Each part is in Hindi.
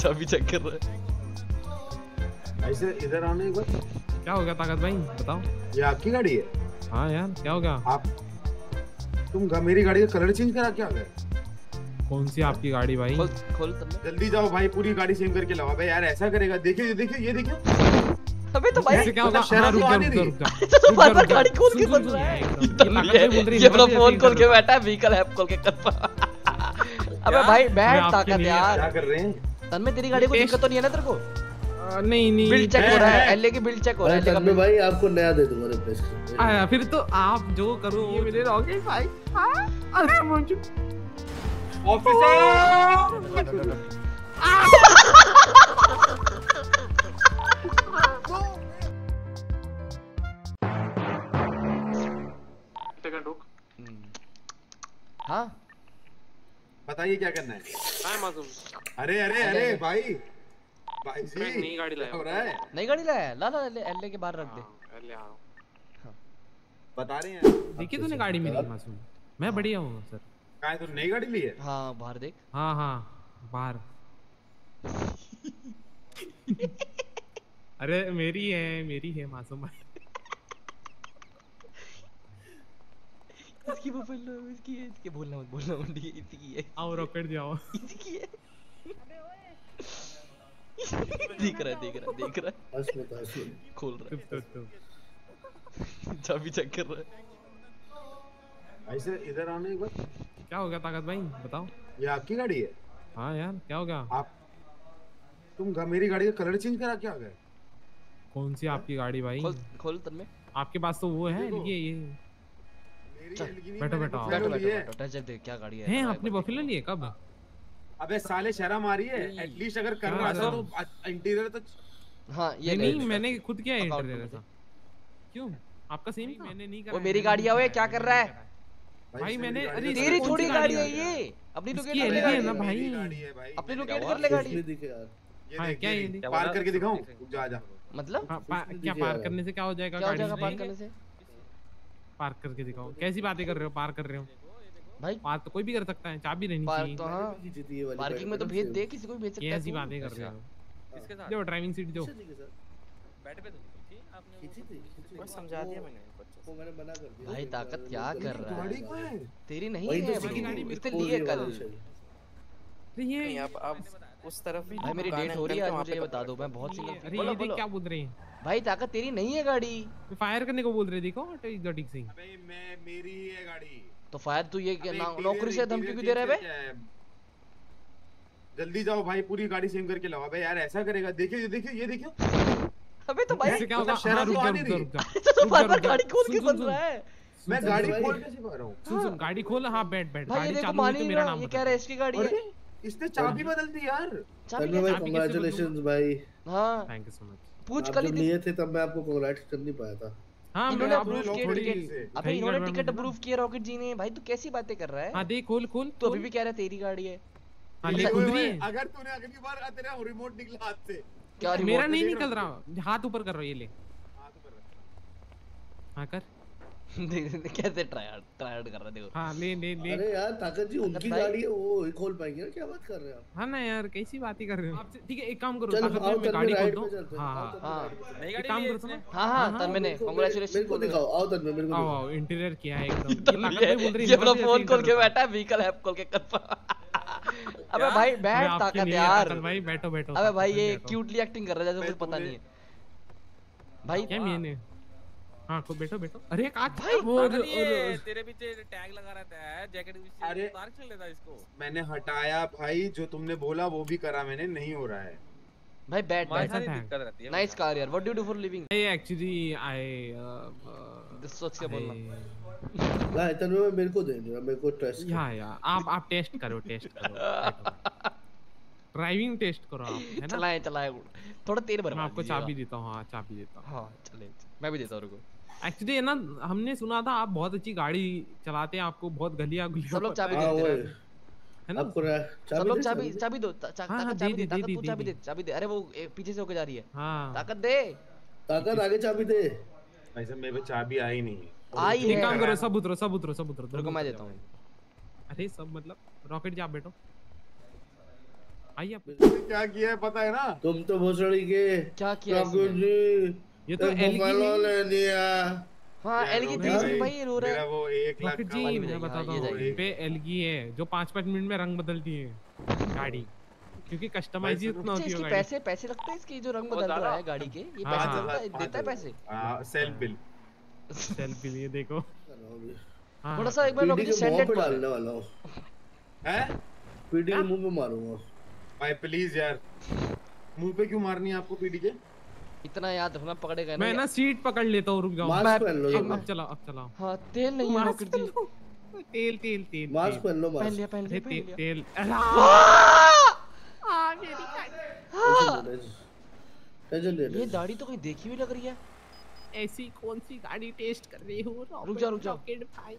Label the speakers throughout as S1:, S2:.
S1: चाबी चेक कर रहा है।
S2: ऐसे इधर आने एक बार
S3: क्या हो गया ताकत भाई? बताओ।
S2: ये आपकी गाड़ी है?
S3: हाँ यार क्या हो गया?
S2: आप तुम गा- मेरी गाड़ी का कलर चेंज करा क्या गए
S3: कौन सी आपकी गाड़ी भाई?
S1: खोल खोल
S2: जल्दी जाओ भाई पूरी गाड़ी सेम करके लाओ। अबे यार ऐसा करेगा। देखिए ये देखिए ये देखिए।
S1: अबे तो भाई
S3: क्या होगा? हाँ, रुक
S2: तो
S3: जा रुक जा
S1: तो गाड़ी खोल के बन रहा है
S3: ये भाई
S1: अपना फ़ोन खोल के बैठा है व्हीकल ऐप खोल के कर अबे भाई बैठ ताकत यार।
S2: क्या कर रहे हैं?
S1: तन में तेरी गाड़ी को दिक्कत तो नहीं है ना तेरे को?
S3: आ, नहीं नहीं।
S1: बिल चेक
S2: हो
S1: रहा है
S2: है।
S1: एलए की बिल चेक हो रहा है
S4: तन्मय भाई आपको नया दे दूँगा रिप्लेस
S3: आया फिर तो आप जो करो ये मेरे रॉकेट भाई। हाँ? अरे मुझे।
S1: हाँ?
S2: बताइए क्या करना है? अरे अरे अरे भाई। भाई जी
S5: नई गाड़ी लाया
S2: हो रहा है?
S1: नई गाड़ी लाया ला ला एलए के बाहर रख दे।
S5: हाँ, ले
S2: बता रहे हैं।
S3: देखिए तूने गाड़ी मेरी मासूम? मैं बढ़िया हूँ सर।
S2: कहा है तू नई गाड़ी ली है?
S1: हाँ बाहर देख।
S3: हाँ हाँ बाहर। अरे मेरी है मेरी है मासूम। भाई
S1: इसकी वो बोल इसकी है इसकी बोलना मत बोलना मत ये इसकी है।
S3: आओ रॉकेट जाओ
S1: इसकी है। देख रहा है देख रहा है देख रहा है।
S4: हंस मत हंस मत
S1: खोल रहा है। चाबी चेक कर रहा है।
S2: ऐसे इधर आने एक बार
S3: क्या हो गया ताकत भाई? बताओ।
S2: ये आपकी गाड़ी है?
S3: हाँ यार क्या हो गया?
S2: आप तुम गा- मेरी गाड़ी का कलर चेंज करा क्या गए
S3: कौन सी आपकी गाड़ी भाई?
S1: खोल खोल तन में
S3: आपके पास तो वो है ये ये बैठो, बैठो,
S1: बैठो बैठो बैठो। टच दे क्या गाड़ी है?
S3: हैं आपने बफेलो लिए? कब?
S2: अबे साले शर्म आ रही है एटलीस्ट अगर कर रहा था तो इंटीरियर तो
S1: हाँ ये
S3: नहीं मैंने खुद किया
S1: Account
S3: इंटर
S1: में
S3: ऐसा। क्यों? आपका सेम मैंने नहीं करा
S1: वो मेरी गाड़ी है, ओए, क्या कर रहा है?
S3: भाई मैंने अरे
S1: तेरी थोड़ी
S3: गाड़ी
S1: है?
S3: है?
S1: ये? अपनी लोकेट कर ले
S3: है
S1: गाड़ी
S3: ना भाई।
S2: है
S1: अपनी लोकेट कर ले गाड़ी
S4: इसमें दिखे यार।
S2: ये
S3: हाँ, क्या
S2: ये
S3: ये
S2: देख,
S3: देख?
S2: पार करके दिखाऊँ? रुक जा जा।
S1: मतलब?
S3: हाँ, क्या
S4: दिखे
S3: पार करने से क्या हो जाएगा
S1: क्या हो
S3: गाड़ी
S1: जाएगा पार करने से?
S3: पार्क करके दिखाओ कैसी बातें कर रहे हो? पार कर रहे हो?
S1: भाई।
S3: पार्क तो कोई भी कर सकता है चाबी रहनी
S1: पार्क
S3: चाहिए।
S1: तो हाँ। पार्किंग में तो भेज दे किसी को भी भेज सकता है तू।
S3: बातें कर रहे हो?
S5: किसके साथ?
S3: जो ड्राइविंग सीट
S4: सर
S5: बैठे पे तो थी आपने
S4: खींची थी? खींची थी।
S5: बस समझा दिया मैंने अच्छे
S4: वो मैंने मना कर दिया।
S1: भाई, ताकत क्या कर रहा है?
S2: है?
S1: तेरी नहीं
S4: तो
S1: है
S4: इसकी
S1: इसने है कल।
S3: ये
S5: नहीं उस तरफ़ भी
S1: भाई मेरी डेट हो रही है मुझे बता दो मैं बहुत सिंगल
S3: अरे ये देख क्या बोल रहे हैं।
S1: भाई ताकत तेरी नहीं है गाड़ी।
S3: फायर करने को बोल रहे देखो एग्जॉटिक सिंह।
S2: अबे मैं मेरी ही है गाड़ी।
S1: तो फायर तू ये नौकरी से धमकी क्यों दे रहा है बे
S2: जल्दी जाओ भाई पूरी गाड़ी सेम करके लाओ। अबे यार ऐसा करेगा। देखिए ये देखिए ये देखिए।
S1: अबे तो भाई
S3: क्या होगा?
S2: मतलब शर्म
S3: हाँ, रुक
S2: तो
S3: जा रुक जा। रुक जा
S1: तो बार बार गाड़ी खोल के बन रहा है।
S2: मैं गाड़ी खोल कैसे पा रहा हूँ।
S3: सुन सुन गाड़ी खोल हाँ बैठ बैठ।
S1: भाई ये
S3: गाड़ी
S1: देखो
S3: चालू
S1: मान
S3: तो मेरा नाम
S1: ये कह रहा है इसकी गाड़ी है।
S2: इसने चाबी बदल दी यार।
S1: चाबी
S4: भाई कांग्रेचुलेशंस भाई।
S1: हाँ।
S3: थैंक यू सो मच
S1: पूछ कल ही
S4: लिए थे तब मैं आपको कांग्रेट कर नहीं पाया था।
S3: हाँ
S1: इन्होंने अप्रूव
S3: थोड़ी
S1: टिकट अबे इन्होंने टिकट। अप्रूव किया रॉकेट जी ने। भाई तू कैसी बातें कर रहा है?
S3: हाँ देख खोल खोल
S1: तू अभी भी कह रहा है तेरी गाड़ी है।
S3: हाँ ले खुद रही है।
S2: अगर तूने अगली बार तेरा रिमोट निकला हाथ से।
S1: क्या
S3: मेरा नहीं निकल
S2: रहा।
S3: हाथ ऊपर कर रहा हूँ ये ले।
S2: हाँ, तो कर रहा।
S3: हाँ कर।
S1: कैसे ट्रायड ट्रायड कर रहा देखो
S3: हाँ ले ले ले।
S4: अरे यार ताकत जी उनकी
S1: भाई।
S4: गाड़ी है वो खोल पाएँगे ना? क्या बात कर रहे हैं
S3: हाँ ना यार कैसी बात ही कर रहे हो? ठीक है एक काम करो ताकत मैं गाड़ी खोल
S4: राइड पे चलते हैं।
S3: हाँ हाँ।
S4: हैं।
S3: एक काम करो ना
S1: हाँ। हाँ
S3: हाँ,
S1: तब मैंने कांग्रेचुलेशन
S4: मेरे को दिखाओ। आओ मेरे को
S3: आओ इंटीरियर किया है एकदम। ये बोल रही है
S1: अपना फ़ोन खोल के बैठा है व्हीकल ऐप खोल के कर अबे भाई बैठ ताकत यार।
S3: भाई बैठो बैठो
S1: अबे भाई ये क्यूटली एक्टिंग कर रहा है जैसे
S2: मैं
S1: कुछ पता नहीं है। भाई
S3: क्या मैंने हाँ खुद बैठो बैठो। अरे काट
S1: भाई,
S3: वो और-
S5: तेरे पीछे टैग लगा रहता है जैकेट
S2: अरे।
S5: उतार के चल लेता इसको।
S2: मैंने हटाया भाई जो तुमने बोला वो भी करा मैंने नहीं हो रहा है।
S1: भाई
S5: ही
S3: tag।
S5: दिक्कत रहती है
S1: नाइस कार यार। What do you do for living
S3: I actually I uh,
S1: सोच के बोलना।
S3: I-
S4: ना तन्मय भाई मेरे को दे दो मेरे को ट्रस्ट
S3: या या। आप आप टेस्ट करो टेस्ट करो। ड्राइविंग टेस्ट करो आप है ना?
S1: चलाए चलाए। थोड़ा तेल भर
S3: मैं आपको चाबी देता हूँ हाँ चाबी देता हूँ।
S1: हाँ चले। मैं भी देता हूँ रुको।
S3: एक्चुअली है ना हमने सुना था आप बहुत अच्छी गाड़ी चलाते हैं आपको बहुत गलिया गुलिया
S1: सब लोग चाबी
S4: हाँ।
S1: देते हैं
S3: है। ना?
S4: आपको
S1: सब लोग चाबी चाबी दो।
S3: हाँ, हाँ,
S1: चाबी
S3: दे,
S1: दे ताकत
S3: दे,
S1: तू चाबी
S3: दे।
S1: चाबी दे। अरे वो पीछे से होके जा रही है।
S3: हाँ।
S1: ताकत दे।
S4: ताकत आगे चाबी दे।
S2: भाई साहब मेरे पे चाबी आई नहीं।
S1: आई है।
S3: काम करो सब उतरो सब उतरो सब उतरो
S1: रुको मैं देता। हूँ।
S3: अरे सब मतलब रॉकेट जा आप बैठो। आइए आप।
S2: क्या किया है पता है ना?
S4: तुम तो भोसड़ी के
S1: क्या किया?
S4: जी
S3: ये तो
S4: एक
S3: एल की
S4: ले लिया
S1: हाँ एल की तेज भाई रो रहा
S2: मेरा
S1: है
S2: वो एक लाख का
S1: वाली
S3: मैं बताता
S1: हाँ, ये
S3: हूँ पे एलगी है जो पाँच पाँच मिनट में रंग बदलती है गाड़ी। क्योंकि कस्टमाइज
S2: भाई,
S3: इतना
S1: अच्छा
S3: होती है गाड़ी
S1: पैसे पैसे लगते हैं इसकी जो रंग बदल रहा है गाड़ी के? ये
S3: हाँ,
S1: पैसे
S3: हाँ,
S1: देता है है पैसे?
S2: हाँ सेल्फ बिल
S3: सेल्फी लिए देखो। हाँ,
S1: थोड़ा सा एक बार जी सेंडेड
S4: पे
S1: कर
S4: डालने वाला हूँ।
S2: है?
S4: पीडी के मुँह पे मारूँगा।
S2: भाई प्लीज़ यार। मुँह पे क्यों मारनी है आपको पीडी के?
S1: इतना याद रखना पकड़ेगा
S3: मैं ना सीट पकड़ लेता हूँ रुक जाओ।
S4: मास्क पहन लो
S3: अब
S4: तुम
S3: अब चलाओ अब चलाओ
S1: हाँ तेल नहीं है रॉकेट जी
S3: तेल तेल तेल
S4: मास्क पहन लो
S1: पहन लिया पहन लिया पहन
S3: ते-
S1: लिया।
S3: तेल।
S4: टेंशन ले
S1: ये दाढ़ी तो कहीं देखी हुई लग रही है?
S3: ऐसी कौन सी गाड़ी टेस्ट कर रही हो
S1: रुक जा, रुक जा।
S3: रॉकेट भाई।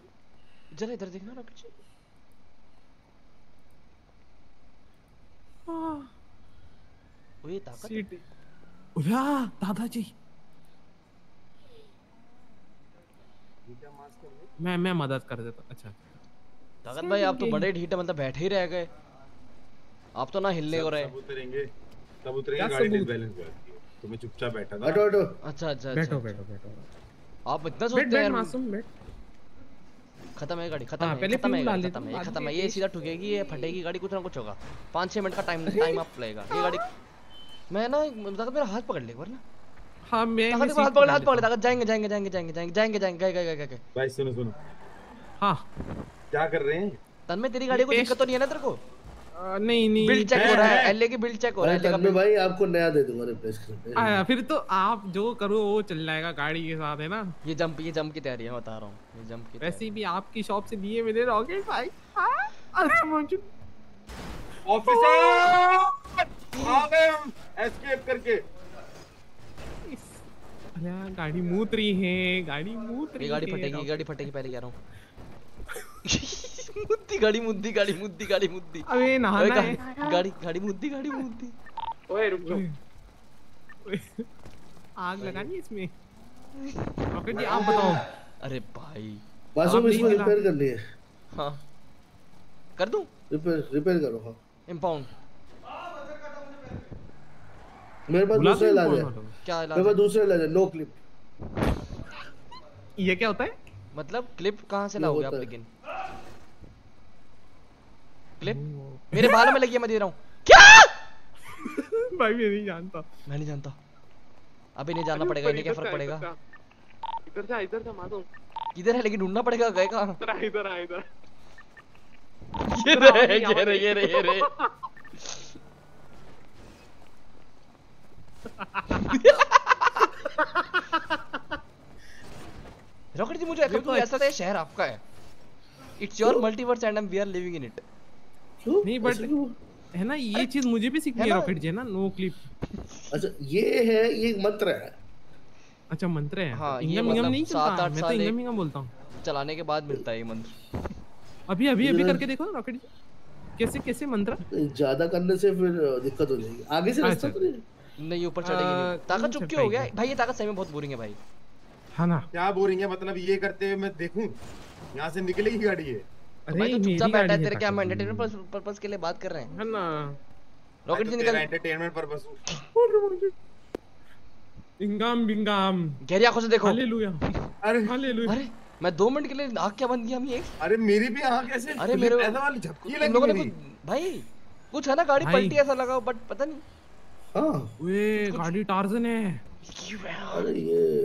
S1: जरा इधर देखना रॉकेट जी
S3: आह,
S1: ओ ये ताकत
S3: सीट उरा दादाजी। मैं मैं मदद कर देता अच्छा।
S1: ताकत भाई आप तो बड़े ढीठ मतलब बैठे ही रह गए। आप तो ना हिलने को रहे।
S2: सब उतरेंगे सब उतरेंगे गाड़ी
S3: सबूत?
S2: डिसबैलेंस हो जाती है। तो मैं चुपचाप बैठा था।
S4: हटो हटो
S1: अच्छा अच्छा
S3: बैठो
S1: अच्छा।
S3: बैठो बैठो
S1: आप इतना सोचते हैं
S3: मासूम बैठ।
S1: खत्म है गाड़ी खत्म
S3: हाँ,
S1: है खत्म है गाड़ी खत्म है ये खत्म है ये सीधा ठुकेगी ये फटेगी गाड़ी कुछ ना कुछ होगा। पाँच छह मिनट का टाइम टाइम अप लगेगा ये गाड़ी मैं ना ताकत मेरा हाथ पकड़ ले एक बार ना।
S3: हाँ मैं मैं
S1: ताकत हाथ पकड़ हाथ पकड़ ताकत जाएँगे जाएँगे जाएँगे जाएँगे जाएँगे जाएँगे जाएँगे गए गए गए गए
S2: भाई सुनो सुनो।
S3: हूँ। हाँ
S2: क्या कर रहे हैं?
S1: तन में तेरी गाड़ी को दिक्कत तो नहीं है ना तेरे को?
S3: नहीं नहीं।
S1: बिल्ड चेक
S2: हो
S1: रहा है
S2: है।
S1: एलए की बिल्ड चेक हो रहा है का
S4: तन्मय भाई आपको नया दे दूँगा रिप्लेस करके।
S3: आया फिर तो आप जो करो वो चल जाएगा गाड़ी के साथ है ना?
S1: ये जंप ये जंप की तैयारी है बता रहा हूँ। ये जंप की
S3: वैसे भी आपकी शॉप से लिए मैंने रॉकेट भाई? हाँ, अरे मुझे
S2: ऑफिसर आ गए हम एस्केप करके।
S3: यार, गाड़ी मूत रही है गाड़ी मूत रही
S1: गाड़ी फटेगी गाड़ी फटेगी पहले कह रहा हूँ। मुद्दी गाड़ी मुद्दी गाड़ी मुद्दी गाड़ी मुद्दी।
S3: अबे
S1: ओए,
S3: नहाना
S1: गाड़ी
S3: है।
S1: गाड़ी गाड़ी मुद्दी गाड़ी मुद्दी।
S3: आग लगानी है इसमें। रॉकेट जी आप बताओ।
S1: अरे भाई।
S4: मासूम
S3: आप नहीं
S4: इसमें रिपेयर करनी है
S1: हाँ। कर दूँ?
S4: रिपेयर रिपेयर करो हाँ।
S1: इम्पाउंड
S4: मेरे पास
S3: बुला
S4: दूसरा इलाज है?
S1: क्या
S4: मेरे पास? दूसरा इलाज है नो क्लिप
S3: ये क्या होता है?
S1: मतलब क्लिप कहाँ से लाओगे आप लेकिन? क्लिप मेरे बालों में लगी है मैं दे रहा हूँ। क्या?
S3: भाई मैं नहीं जानता।
S1: मैं नहीं जानता। अभी नहीं जानना पड़ेगा इन्हें क्या फ़र्क पड़ेगा।
S3: इधर जा इधर जा मासूम
S1: किधर है लेकिन ढूंढना पड़ेगा गए कहाँ?
S3: इधर आ इधर इधर
S1: ये रहे ये रहे ये रहे ये रहे रॉकेट जी मुझे
S3: देखो,
S1: ऐसा था ये शहर आपका है। It's your multiverse and we are living in it
S3: नहीं,
S4: क्यों?
S3: है ना ये चीज़ मुझे भी सीखनी
S1: है
S3: रॉकेट जी ना नो क्लिप
S4: अच्छा ये है ये मंत्र है।
S3: अच्छा मंत्र है।
S1: हाँ, ये
S3: इंगम इंगम
S1: मतलब
S3: नहीं चलता मैं तो इंगम इंगम बोलता हूँ।
S1: चलाने के बाद मिलता है ये मंत्र।
S3: अभी अभी अभी करके देखो ना रॉकेट जी कैसे कैसे मंत्र?
S4: ज़्यादा करने से फिर दिक्कत हो जाएगी। आगे से रास्ता
S3: अच्छा।
S4: तो नहीं
S1: ऊपर चढ़ेगी नहीं। ताकत चुप क्यों हो गया? भाई ये ताकत सही में बहुत बोरिंग है भाई।
S3: हाँ ना
S2: क्या बोरिंग है? मतलब ये करते हुए मैं देखूँ? यहाँ से निकलेगी गाड़ी है
S1: तो भाई तो चुपचाप बैठा है तेरे क्या हम एंटरटेनमेंट पर्पस के लिए बात कर रहे हैं?
S3: है ना
S1: रॉकेट जी निकल
S2: एंटरटेनमेंट पर्पस
S3: इंगाम बिंगाम।
S1: गहरी आँखों से देखो।
S3: हालेलुया।
S2: अरे।
S3: हालेलुया।
S1: अरे मैं दो मिनट के लिए आँख क्या बंद किया
S2: अरे मेरी भी आँख कैसे
S1: अरे मेरे-
S2: ऐसा वाली झपकी लगी
S1: लोगों ने भाई कुछ है ना गाड़ी। पलटी ऐसा लगा बट पता नहीं।
S4: हाँ।
S3: वे गाड़ी टार्जन है।
S4: अरे ये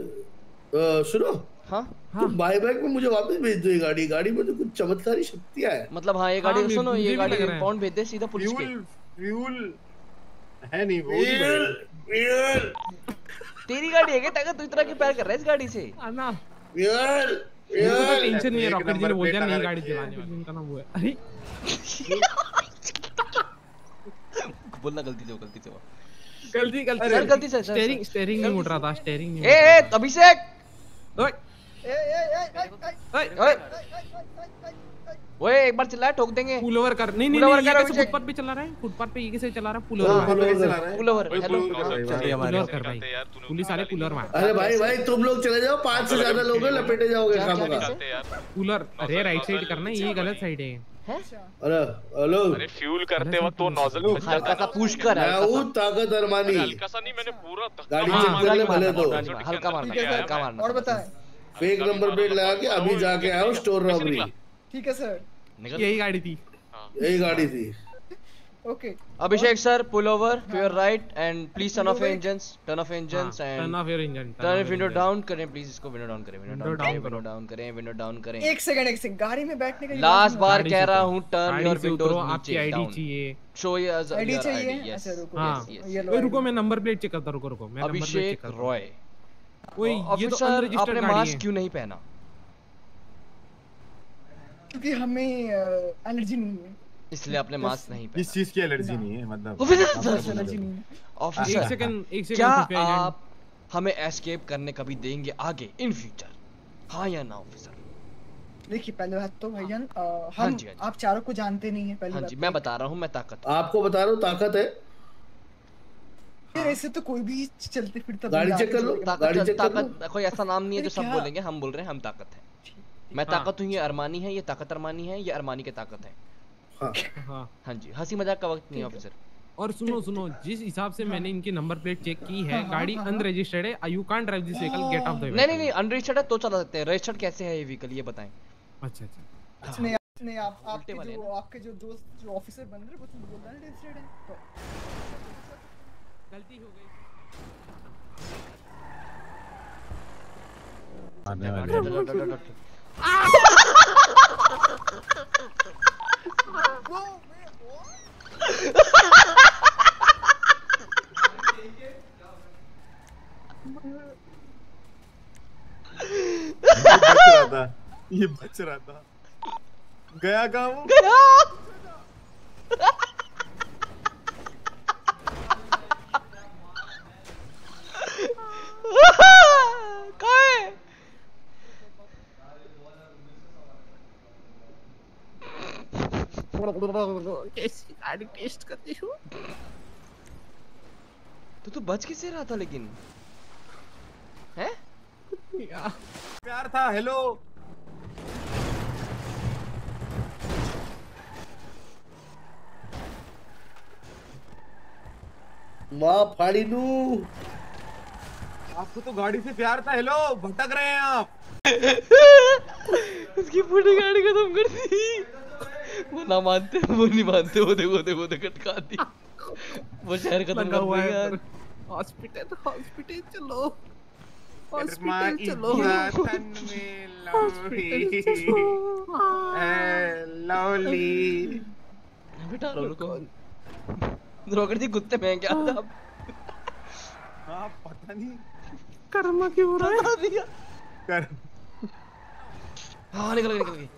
S4: अ, सुनो।
S1: हाँ?
S3: हाँ
S4: तुम बाय बैक में मुझे वापस भेज दो ये गाड़ी। गाड़ी में तो कुछ चमत्कारी शक्तियाँ है।
S1: मतलब हाँ ये
S3: हाँ,
S1: गाड़ी
S3: मुझे-
S1: सुनो ये गाड़ी
S3: है।
S1: पाउंड भेज दे सीधा पुलिस के।
S2: Fuel fuel. है नहीं वो भी बढ़ेगा।
S1: तेरी गाड़ी है क्या? ताकत तू इतना क्यों प्यार कर रहा है इस गाड़ी से?
S3: है ना
S4: यार
S3: मेरे को तो
S4: यार
S3: टेंशन नहीं है रॉकेट जी ने बोल दिया नई गाड़ी चलाने वाली। उनका नाम वो है। अरे।
S1: बोलना गलती से गलती से हो।
S3: गलती गलती।
S1: सर गलती से सर,
S3: स्टेयरिंग। स्टेयरिंग नहीं उड़ रहा था स्टेयरिंग नहीं
S1: ए ए अभिषेक!
S3: ओए। ए ए ओए।
S1: ओए। ओए एक बार चिल्ला ठोक देंगे।
S3: पुल ओवर कर। नहीं नहीं नहीं, ये कैसे फुटपाथ पे चला रहा है? फुटपाथ पे ये कैसे चला रहा है? Pull over.
S2: चला रहा है
S1: पुल ओवर हेलो
S2: कर भाई।
S3: पुल ओवर कर भाई। पुलिस वाले पुल ओवर मार।
S4: अरे भाई भाई तुम लोग चले जाओ पाँच से ज़्यादा लोग लपेटे जाओगे
S1: क्या
S4: का।
S1: कैसे?
S3: पुलर अरे राइट साइड करना ये गलत साइड हैं।
S4: अरे हेलो
S6: अरे फ्यूल करते वक्त वो नोजल
S1: हल्का सा पुश कर
S4: मैं है
S1: हूँ
S4: ताकत अरमानी।
S6: हल्का सा नहीं मैंने पूरा
S4: गाड़ी
S1: हाँ,
S4: चेक कर ले भले तो
S1: हल्का मारना, हल्का मारना हल्का मारना
S7: और बता
S4: फेक नंबर प्लेट लगा के अभी जाके आया हूँ स्टोर रॉबरी
S7: ठीक है सर।
S3: यही गाड़ी थी।
S4: यही गाड़ी थी।
S7: Okay
S1: Abhishek sir pull over to your right and please turn off engines turn off engines
S3: turn
S1: and
S3: off your engine
S1: turn window down करें प्लीज़ इसको विंडो डाउन करें
S3: Window down
S1: करें
S3: करो।
S1: डाउन करें विंडो डाउन करें।
S7: एक सेकंड एक सेकंड गाड़ी में बैठने का
S1: लास्ट बार कह रहा हूँ योर
S3: से
S1: विंडोज़
S3: आपकी आईडी चाहिए।
S1: शो योर
S7: आईडी
S1: योर
S7: चाहिए? अच्छा रुको
S3: हाँ। रुको मैं नंबर प्लेट चेक करता रुको रुको मैं नंबर प्लेट
S1: अभिषेक
S3: चेक करता हूँ।
S1: रॉय
S3: ओए ये तो अनरजिस्टर्ड
S1: आपने
S3: गाड़ी
S1: मास्क
S3: है।
S1: क्यों नहीं पहना?
S7: क्योंकि हमें एनर्जी नहीं है।
S1: इसलिए आपने मास्क नहीं पहना
S2: चीज़ की एलर्जी नहीं है मतलब।
S1: ऑफिसर
S7: बस एनर्जी नहीं है।
S3: एक सेकंड एक सेकंड
S1: क्या आप हमें एस्केप करने कभी देंगे आगे इन फ्यूचर हाँ या ना ऑफिसर
S7: देखिए पहले बात तो भैया अ,
S1: हाँ
S7: हम
S1: जी, हाँ जी।
S7: आप चारों को जानते नहीं है पहली
S1: हाँ जी
S7: तो।
S1: मैं बता रहा हूँ मैं ताकत
S4: आपको बता रहा हूँ ताकत है।
S7: ऐसे तो कोई भी चलते फिरता
S4: गाड़ी चेक कर लो। गाड़ी
S1: ताकत
S4: चेक कर लो।
S1: कोई ऐसा नाम नहीं है जो सब बोलेंगे हम बोल रहे हैं हम ताकत है। मैं
S3: हाँ।
S1: ताकत हूँ ये अरमानी है ये ताकत अरमानी है ये अरमानी के ताकत है।
S4: हाँ।
S3: हाँ
S1: हाँ जी। हँसी मज़ाक का वक्त नहीं है ऑफिसर
S3: और सुनो सुनो जिस हिसाब से मैंने इनकी नंबर प्लेट चेक की है
S7: हाँ, हाँ,
S3: गाड़ी
S7: हाँ, हाँ।
S3: अनरजिस्टर्ड है you can't drive this vehicle get off the
S1: नहीं नहीं नहीं अनरजिस्टर्ड है तो चला सकते हैं। रजिस्टर्ड कैसे है ये व्हीकल ये बताएँ।
S3: अच्छा अच्छा।
S7: नहीं आप- नहीं आप आपके
S1: वाले
S7: जो आपके जो दोस्त जो ऑफिसर बन रहे हैं वो तो बोल रहे हैं रजिस्टर्ड है तो।
S3: गलती हो गई।
S2: आने ये बच रहा था। ये बच रहा था। गया कहाँ वो
S1: कहाँ है
S3: कैसी गाड़ी टेस्ट करती हूँ।
S1: तो तू बच किसे रहा था लेकिन? हैं?
S2: प्यार था हेलो
S4: माँ फाड़ी नू
S2: आपको तो गाड़ी से प्यार था हेलो भटक रहे हैं आप।
S1: उसकी पूरी गाड़ी खत्म कर दी। वो ना मानते वो नहीं मानते वो देखो देखो देखो कटका दी। वो शहर खत्म
S3: लगा
S1: कर
S3: हुआ है
S1: यार।
S3: हॉस्पिटल हॉस्पिटल चलो। हॉस्पिटल चलो।
S2: लवली लवली
S1: बेटा रुको। रोकर जी कुत्ते में हैं क्या? आप
S2: हाँ पता नहीं।
S3: कर्मा क्यों हो रहा है?
S1: बता
S2: कर
S1: हाँ निकल गई निकल। गई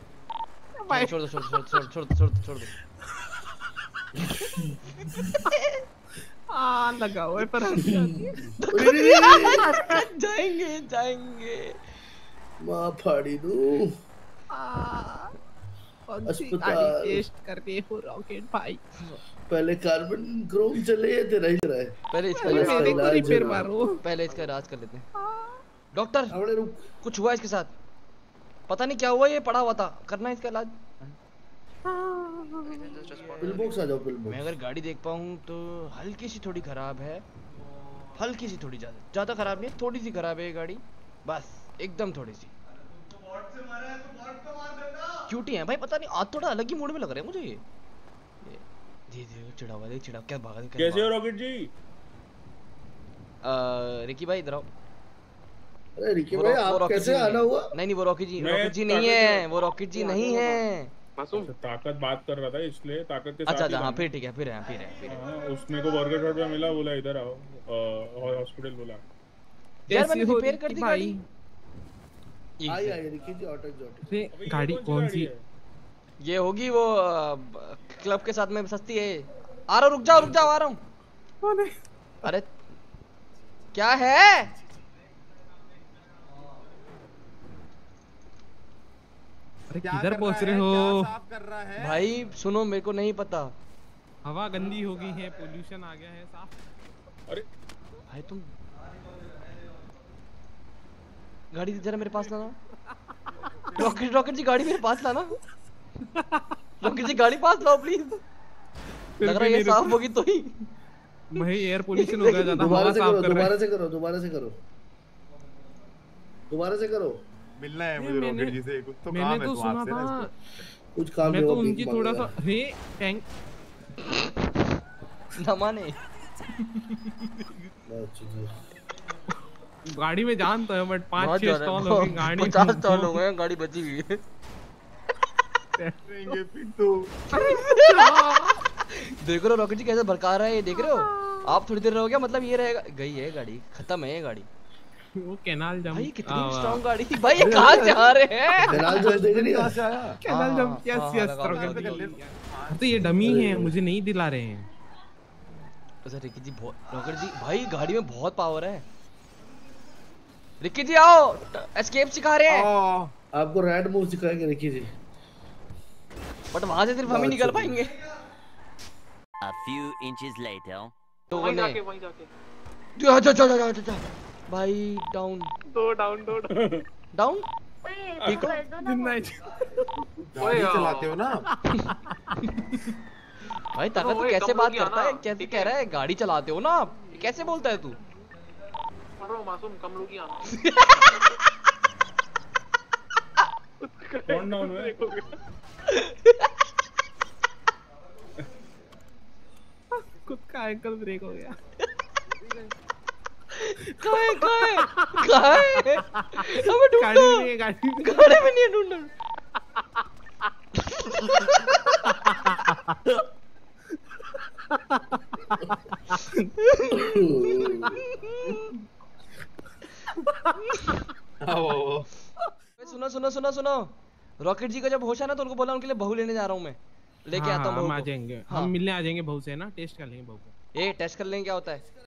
S3: भाई।
S1: छोड़ दो छोड़ दो छोड़ दो छोड़ दो छोड़ दो छोड़ दो
S3: आ लगा हुआ है। पर
S1: जाएँगे जाएँगे।
S4: माँ फाड़ी
S3: कौन सी
S4: अस्पताल।
S3: टेस्ट करते हो रॉकेट भाई।
S4: पहले कार्बन क्रोम चले या तेरा ही रहा है
S1: पहले इसका इलाज
S3: मेरे को
S4: इलाज
S3: रिपेयर मारो।
S1: पहले इसका इलाज कर लेते हैं। डॉक्टर कुछ हुआ इसके साथ? पता नहीं क्या हुआ ये पड़ा हुआ था। करना इसका इलाज।
S4: पिलबॉक्स आ जाओ पिल
S1: मैं अगर गाड़ी देख पाऊँ तो हल्की सी थोड़ी खराब है। हल्की सी थोड़ी ज़्यादा। ज़्यादा खराब नहीं थोड़ी सी खराब है ये गाड़ी। बस एकदम थोड़ी सी। क्यूटी है भाई पता नहीं आज थोड़ा अलग ही मूड में लग रहा है मुझे ये। जी जी चिड़ा हुआ चिड़ा क्या भागा कैसे
S5: हो। रॉकेट जी?
S1: अ, रिकी भाई इधर आओ।
S4: रिकी भाई आप कैसे
S1: नहीं
S4: आना हुआ?
S1: नहीं नहीं वो रॉकेट जी रॉकेट जी नहीं है। वो रॉकेट जी नहीं है।
S5: अच्छा, ताकत बात कर रहा था इसलिए ताकत के साथ
S1: अच्छा
S5: ही
S1: अच्छा हाँ फिर ठीक है फिर है फिर है फिर है।
S5: उसमें को बर्गर शॉट में मिला बोला इधर आओ हॉस्पिटल बोला।
S1: यार मैंने रिपेयर कर दी गाड़ी?
S4: आई आई रिकी जी ऑटो
S5: अबे ये
S3: गाड़ी कौन सी
S1: ये होगी वो क्लब के साथ में सस्ती है। आ रहा रुक जाओ रुक जाओ आ रहा हूँ। अरे क्या है?
S3: अरे किधर पहुँच
S2: रहे हो? क्या साफ़ कर रहा है?
S1: भाई सुनो मेरे को नहीं पता।
S3: हवा गंदी हो गई है पोल्यूशन आ गया है साफ़।
S5: अरे।
S1: भाई तुम गाड़ी जरा मेरे पास लाना। रॉकेट रॉकेट जी गाड़ी मेरे पास लाना। रॉकेट जी गाड़ी पास लाओ प्लीज़ लग रहा है ये साफ़ होगी तो ही।
S3: भाई एयर पोल्यूशन हो गया ज़्यादा
S4: दोबारा से करो दोबारा से करो दोबारा से करो। दोबारा से करो।
S2: मिलना है मुझे रॉकेट जी से कुछ तो काम है
S3: तो
S2: तो
S3: सुना था
S4: कुछ काम
S3: मैं तो उनकी थोड़ा सा रे टैंक
S1: ना माने।
S4: जी।
S3: गाड़ी में जान तो है बट पाँच छह स्टॉल
S1: है,
S3: होगी गाड़ी
S1: पचास स्टॉल हो गए गाड़ी बची हुई है।
S2: तो।
S1: देख रहे हो रॉकेट जी कैसे भड़का रहा है ये देख रहे हो? आप थोड़ी देर रहोगे मतलब ये रहेगा गई है गाड़ी खत्म है ये गाड़ी।
S3: वो कैनाल जम
S1: भाई कितनी स्ट्रॉन्ग गाड़ी थी। भाई ये कहाँ जा रहे हैं?
S4: फ़िलहाल जो देख नहीं
S2: कहाँ से आया
S3: कैनाल जम
S1: हाँ,
S3: यस
S1: हाँ,
S3: यस जी तो ये डमी है मुझे नहीं दिला रहे हैं।
S1: अच्छा रिकी जी बहुत रॉकेट जी भाई गाड़ी में बहुत पावर है। रिकी जी आओ एस्केप सिखा रहे हैं।
S4: आपको रेड मूव सिखाएँगे रिकी जी।
S1: बट वहाँ से सिर्फ़ हम ही निकल पाएँगे।
S8: A few inches later.
S1: ने
S6: वहीं जाके
S1: जा जा जा जा जा, जा। भाई डाउन
S6: दो डाउन दो डाउन
S1: डाउन ठीक हो?
S2: गाड़ी चलाते हो ना?
S1: भाई ताकत तू कैसे बात करता है? कैसे कह रहा है? गाड़ी चलाते हो ना आप? कैसे बोलता है तू?
S6: मारो मासूम कम लोग ही आना
S5: कौन डाउन हुआ
S3: खुद का एंकल ब्रेक हो गया।
S1: कहाँ है कहाँ है कहाँ है
S3: गाड़ी
S1: ढूंढो
S3: में नहीं है, गाड़ी में।
S1: गाड़ी में नहीं है ढूंढो
S2: आओ, आओ, आओ।
S1: सुनो सुनो सुनो सुनो। रॉकेट जी का जब होश है ना तो उनको बोला उनके लिए बहू लेने जा रहा हूँ मैं। लेके
S3: हाँ,
S1: आता हूँ
S3: हम आ जाएँगे।
S1: हाँ।
S3: हम मिलने आ जाएँगे बहू से ना? टेस्ट कर लेंगे बहू को।
S1: ए टेस्ट कर लेंगे क्या होता है?